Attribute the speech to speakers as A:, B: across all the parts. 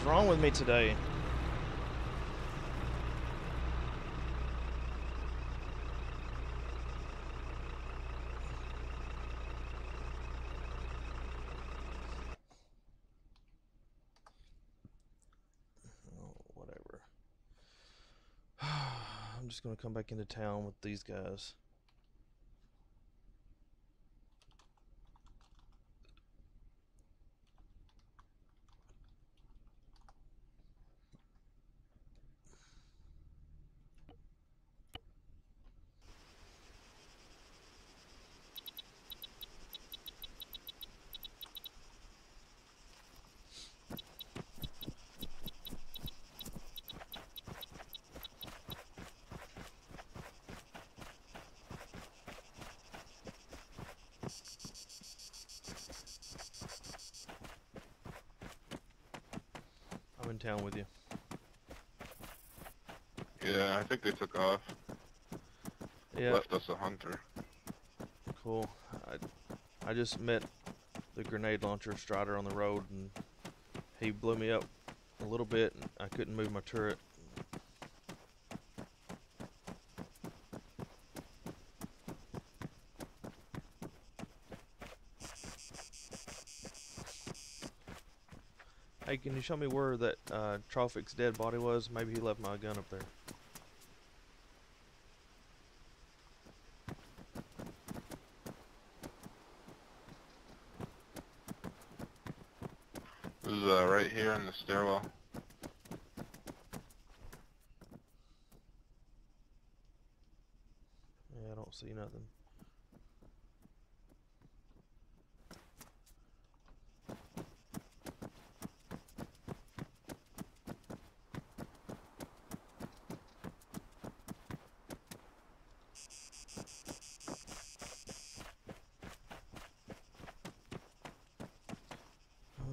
A: Is wrong with me today? Oh, whatever. I'm just gonna come back into town with these guys. I'm in town with you.
B: Yeah, I think they took off.
A: Yeah,
B: Left us a hunter.
A: cool. I, I just met the grenade launcher Strider on the road, and he blew me up a little bit, and I couldn't move my turret. Hey, can you show me where that uh, Trophic's dead body was? Maybe he left my gun up there.
B: This is uh, right here in the stairwell.
A: Yeah, I don't see nothing.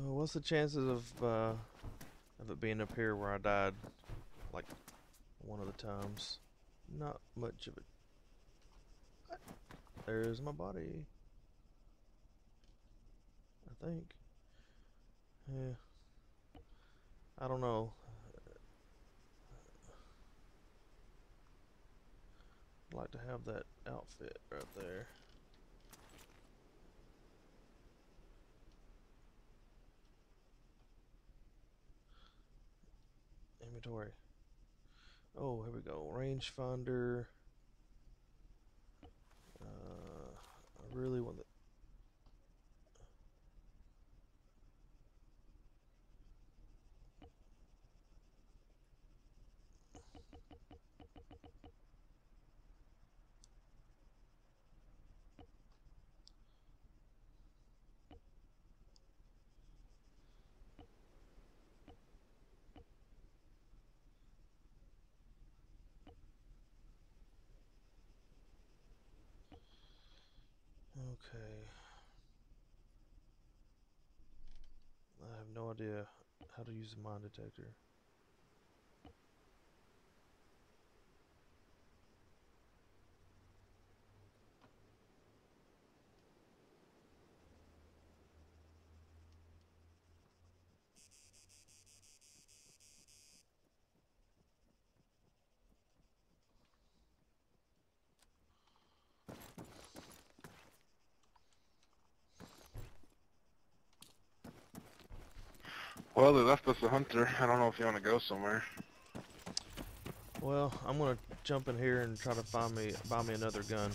A: Uh, what's the chances of uh, of it being up here where I died, like one of the times? Not much of it. There's my body. I think. Yeah. I don't know. I'd like to have that outfit right there. Inventory. Oh, here we go. Rangefinder. Uh, I really want the. Okay. I have no idea how to use a mine detector.
B: Well, they left us a hunter. I don't know if you want to go somewhere.
A: Well, I'm gonna jump in here and try to find me buy me another gun.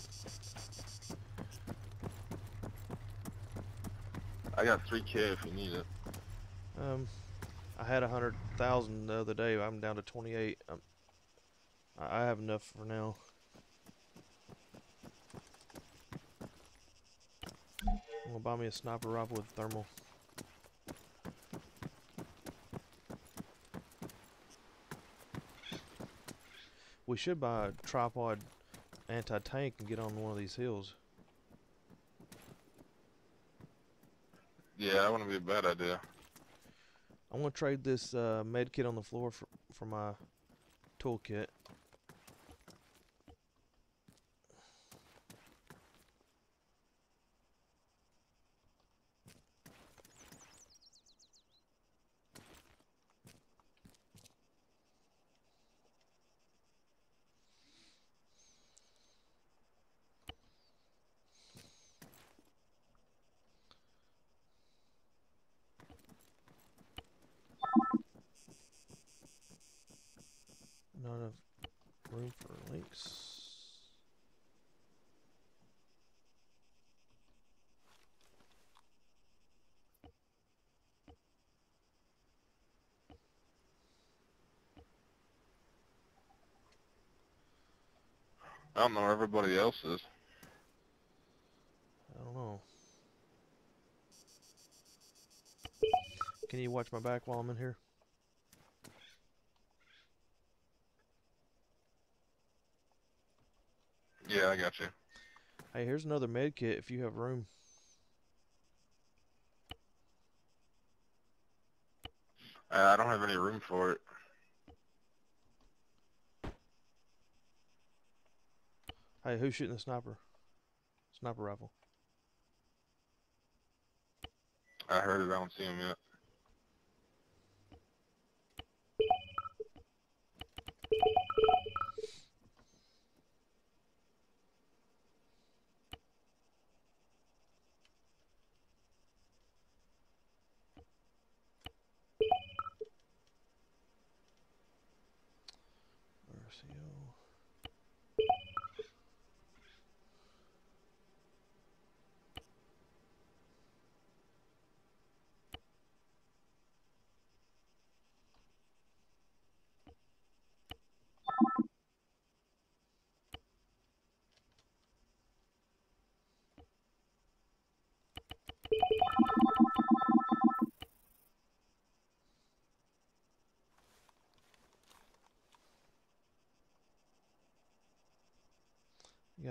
B: I got 3k if you need it.
A: Um, I had a hundred thousand the other day. I'm down to twenty-eight. Um, I I have enough for now. I'm gonna buy me a sniper rifle with thermal. We should buy a tripod anti-tank and get on one of these hills.
B: Yeah, that wouldn't be a bad idea.
A: I'm gonna trade this uh, med kit on the floor for for my toolkit. Not enough room for links.
B: I don't know where everybody else is.
A: I don't know. Can you watch my back while I'm in here?
B: Yeah, I got you.
A: Hey, here's another med kit if you have room.
B: Uh, I don't have any room for it.
A: Hey, who's shooting the sniper? Sniper rifle.
B: I heard it. I don't see him yet.
A: RCO.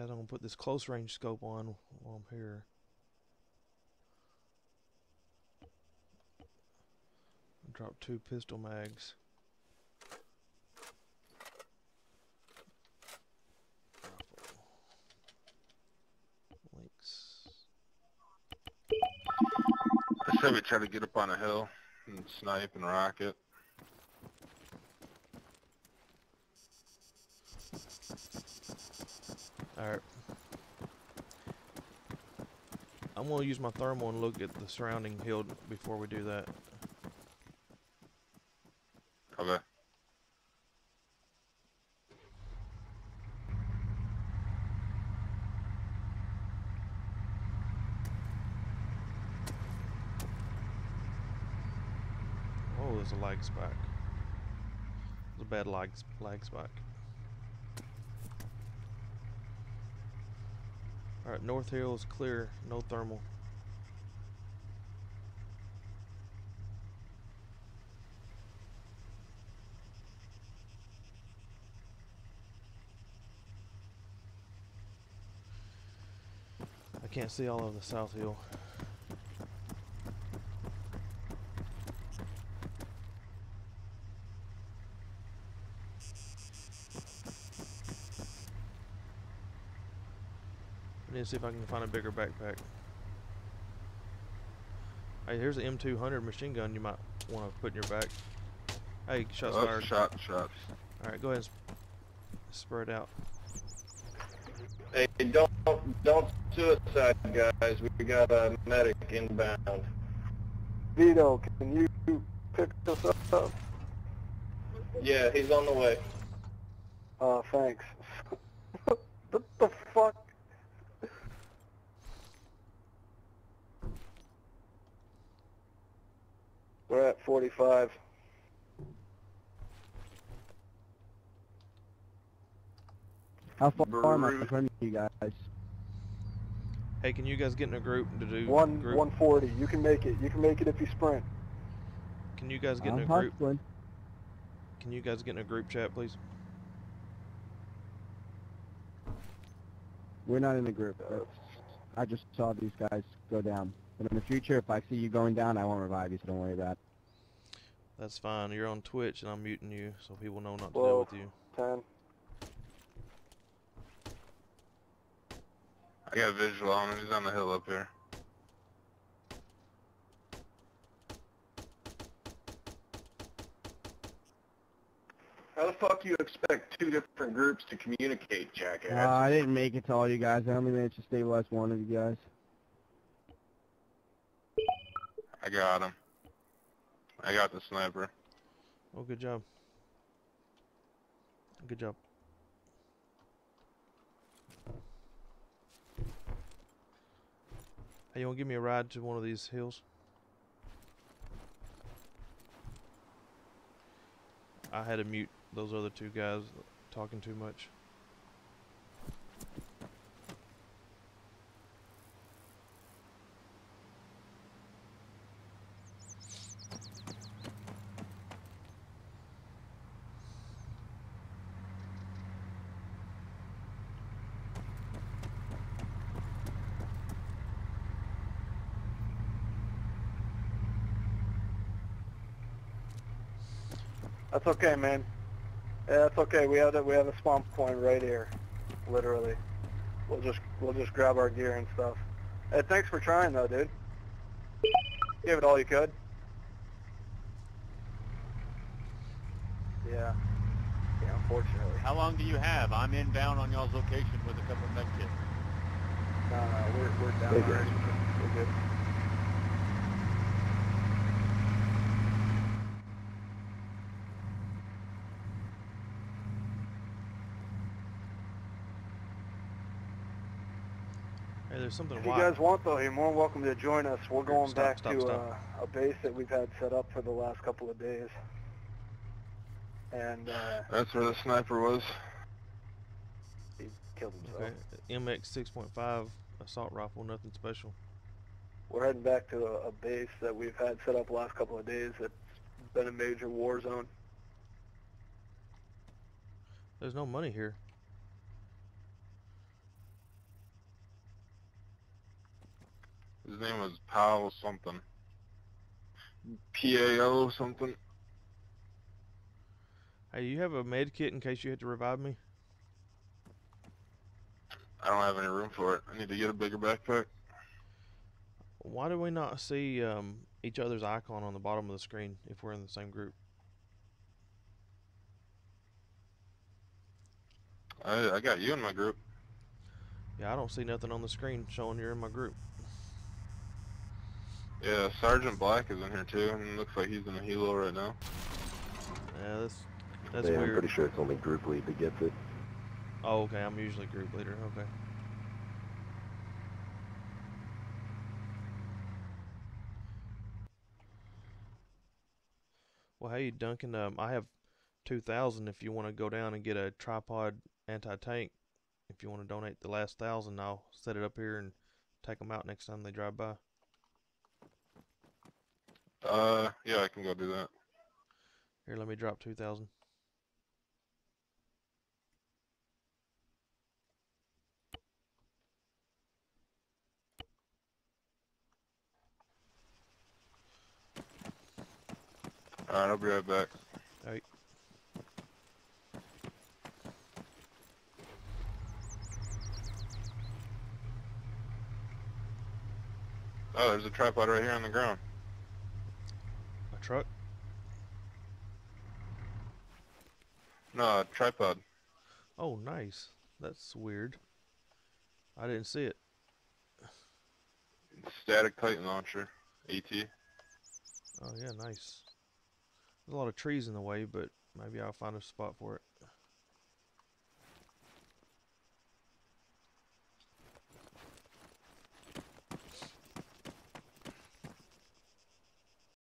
A: I'm gonna put this close range scope on while I'm here. Drop two pistol mags. Links.
B: I said we try to get up on a hill and snipe and rocket.
A: Alright. I'm gonna use my thermal and look at the surrounding hill before we do that.
B: Okay.
A: Oh, there's a lag spike. There's a bad lag, lag spike. Alright, North Hill is clear, no thermal. I can't see all of the South Hill. I need to see if I can find a bigger backpack. Hey, here's an M200 machine gun you might want to put in your back. Hey, shots
B: Oh,
A: fired.
B: shot, shots.
A: Alright, go ahead and sp- spread out.
C: Hey, don't don't suicide, guys. We got a medic inbound.
D: Vito, can you pick us up?
C: Yeah, he's on the way.
D: Uh, thanks. what the fuck? We're at 45.
E: How far am I
B: Brute.
E: from you guys?
A: Hey, can you guys get in a group to do
D: One
A: group?
D: 140. You can make it. You can make it if you sprint.
A: Can you guys get in a
E: I'm
A: group?
E: hustling.
A: Can you guys get in a group chat, please?
E: We're not in a group. Uh, I just saw these guys go down. But in the future, if I see you going down, I won't revive you, so don't worry about it.
A: That's fine. You're on Twitch, and I'm muting you so people know not to deal with you.
D: 10.
B: I got a visual on him. He's on the hill up here.
C: How the fuck do you expect two different groups to communicate,
E: Uh,
C: jackass?
E: I didn't make it to all you guys. I only managed to stabilize one of you guys.
B: I got him. I got the sniper.
A: Oh, good job. Good job. Hey, you want to give me a ride to one of these hills? I had to mute those other two guys talking too much.
D: That's okay, man. Yeah, that's okay. We have a, we have a spawn point right here, literally. We'll just we'll just grab our gear and stuff. Hey, thanks for trying though, dude. Give it all you could. Yeah. Yeah, unfortunately.
F: How long do you have? I'm inbound on y'all's location with a couple of med kits.
D: No, no, we're we're down
E: Big
D: already. We're good.
A: There's something
D: If you guys want though, you're more than welcome to join us. We're going
A: Stop,
D: back
A: stop,
D: to
A: stop.
D: Uh, a base that we've had set up for the last couple of days. And uh,
B: That's where the sniper was.
D: he killed himself.
A: Okay, MX 6.5 assault rifle, nothing special.
D: We're heading back to a, a base that we've had set up the last couple of days that's been a major war zone.
A: There's no money here.
B: His name was Powell something. P-A-O something.
A: Hey, you have a med kit in case you had to revive me?
B: I don't have any room for it. I need to get a bigger backpack.
A: Why do we not see um, each other's icon on the bottom of the screen if we're in the same group?
B: I, I got you in my group.
A: Yeah, I don't see nothing on the screen showing you're in my group.
B: Yeah, Sergeant Black is in here too, and looks like he's in a helo right now.
A: Yeah, that's that's
G: yeah,
A: weird.
G: I'm pretty sure it's only group lead that gets it.
A: Oh, okay. I'm usually group leader. Okay. Well, hey, Duncan. Um, I have two thousand. If you want to go down and get a tripod anti-tank, if you want to donate the last thousand, I'll set it up here and take them out next time they drive by.
B: Uh, yeah, I can go do that.
A: Here, let me drop two thousand.
B: Alright, I'll be right back.
A: Alright.
B: Oh, there's a tripod right here on the ground.
A: Truck.
B: No, tripod.
A: Oh, nice. That's weird. I didn't see it.
B: Static Titan launcher. AT.
A: Oh yeah, nice. There's a lot of trees in the way, but maybe I'll find a spot for it.